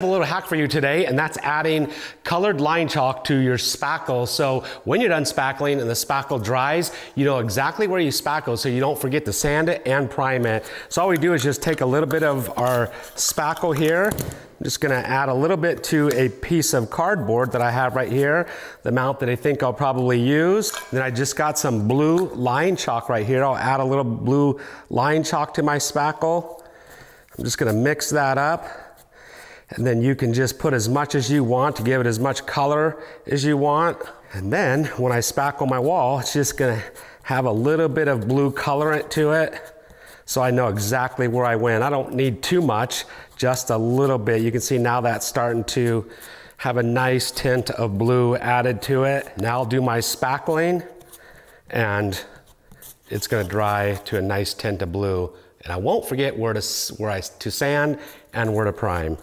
A little hack for you today, and that's adding colored line chalk to your spackle. So when you're done spackling and the spackle dries, you know exactly where you spackle so you don't forget to sand it and prime it. So all we do is just take a little bit of our spackle here. I'm just gonna add a little bit to a piece of cardboard that I have right here, the amount that I think I'll probably use. Then I just got some blue line chalk right here. I'll add a little blue line chalk to my spackle. I'm just gonna mix that up. And then you can just put as much as you want to give it as much color as you want. And then when I spackle my wall, it's just gonna have a little bit of blue colorant to it. So I know exactly where I went. I don't need too much, just a little bit. You can see now that's starting to have a nice tint of blue added to it. Now I'll do my spackling and it's gonna dry to a nice tint of blue. And I won't forget where to, where I, to sand and where to prime.